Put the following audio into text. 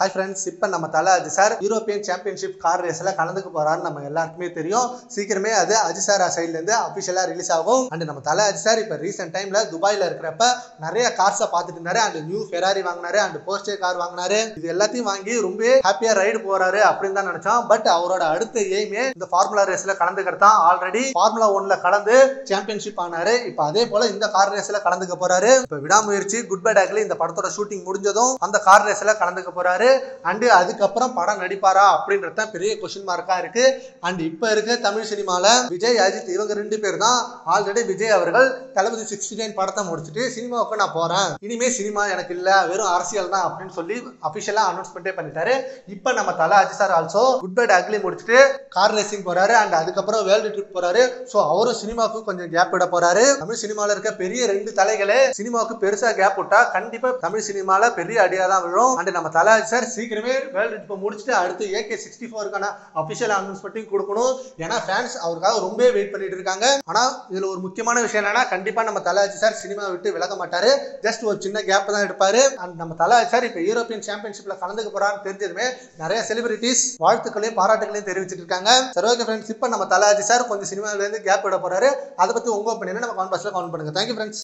Hi friends இப்போ நம்ம தலை Ajith sir European championship car ரேஸில் கலந்துக்க போகிறாரு நம்ம எல்லாருக்குமே தெரியும். சீக்கிரமே அது அஜி சார் சைட்லேருந்து அஃபிஷியலாக ரிலீஸ் ஆகும். அண்ட் நம்ம தலை அஜி சார் இப்போ ரீசெண்ட் டைமில் துபாயில் இருக்கிறப்ப நிறைய கார்ஸை பார்த்துட்டு இருந்தாரு. அண்ட் நியூ ஃபெராரி வாங்கினாரு அண்ட் போஸ்டே கார் வாங்கினாரு. இது எல்லாத்தையும் வாங்கி ரொம்ப ஹாப்பியாக ரைடு போகிறாரு அப்படின்னு தான் நினச்சோம். பட் அவரோட அடுத்த எய்மே இந்த ஃபார்முலா ரேஸில் கலந்துக்கிறது தான். ஆல்ரெடி ஃபார்முலா ஒன்ல கலந்து சாம்பியன்ஷிப் ஆனாரு. இப்போ அதே போல் இந்த கார் ரேஸில் கலந்துக்க போகிறாரு இப்போ விடாமுயற்சி குட் பை டாக்லி இந்த படத்தோட ஷூட்டிங் முடிஞ்சதும் அந்த கார் ரேஸில் கலந்துக்க போகிறாரு போறாரு அண்டு அதுக்கப்புறம் படம் நடிப்பாரா அப்படின்றது தான் பெரிய கொஸ்டின் மார்க்காக இருக்கு. அண்ட் இப்போ இருக்க தமிழ் சினிமாவில் விஜய் அஜித் இவங்க ரெண்டு பேர் தான் ஆல்ரெடி விஜய் அவர்கள் தளபதி சிக்ஸ்டி நைன் படத்தை முடிச்சுட்டு சினிமாவுக்கு நான் போகிறேன் இனிமே சினிமா எனக்கு இல்லை வெறும் அரசியல் தான் அப்படின்னு சொல்லி அஃபிஷியலாக அனௌன்ஸ்மெண்ட்டே பண்ணிட்டாரு. இப்போ நம்ம தலை Ajith sir also good bad ugly முடிச்சுட்டு கார் ரேசிங் போறாரு. அண்ட் அதுக்கப்புறம் வேர்ல்டு ட்ரிப் போறாரு. ஸோ அவரும் சினிமாவுக்கு கொஞ்சம் கேப் விட போகிறாரு தமிழ் சினிமாவில் இருக்க பெரிய ரெண்டு தலைகளே சினிமாவுக்கு பெருசாக கேப் விட்டா கண்டிப்பாக தமிழ் சினிமாவில் பெரிய அடியாக தான் விழும். அண்ட் நம்ம தலை சார் சீக்கிரமே வேர்ல்டு இப்போ முடிச்சுட்டு அடுத்து ஏகே சிக்ஸ்டி ஃபோருக்கான அஃபிஷியல் அனௌன்ஸ்மெண்ட்டையும் கொடுக்கணும். ஏன்னா ஃபேன்ஸ் அவருக்காக ரொம்ப வெயிட் பண்ணிட்டு இருக்காங்க. ஆனால் இதில் ஒரு முக்கியமான விஷயம் என்னன்னா கண்டிப்பாக நம்ம தலாஜி சார் சினிமா விட்டு விலக மாட்டார். ஜஸ்ட் ஒரு சின்ன கேப் தான் எடுப்பார். அண்ட் நம்ம தலாஜி சார் இப்போ யூரோப்பியன் சாம்பியன்ஷிப்பில் கலந்துக்க போகிறான்னு தெரிஞ்சதுமே நிறைய செலிபிரிட்டிஸ் வாழ்த்துக்களையும் பாராட்டுகளையும் தெரிவிச்சிட்டு இருக்காங்க. சரி ஓகே ஃப்ரெண்ட்ஸ் இப்போ நம்ம தலாஜி சார் கொஞ்சம் சினிமாவிலேருந்து கேப் விட போகிறாரு அதை பற்றி உங்க ஒப்பீனியன் நம்ம கான்பாஸ்ல கவுண்ட் பண்ணுங்கள் தேங்க்யூ ஃப்ரெண்ட்ஸ்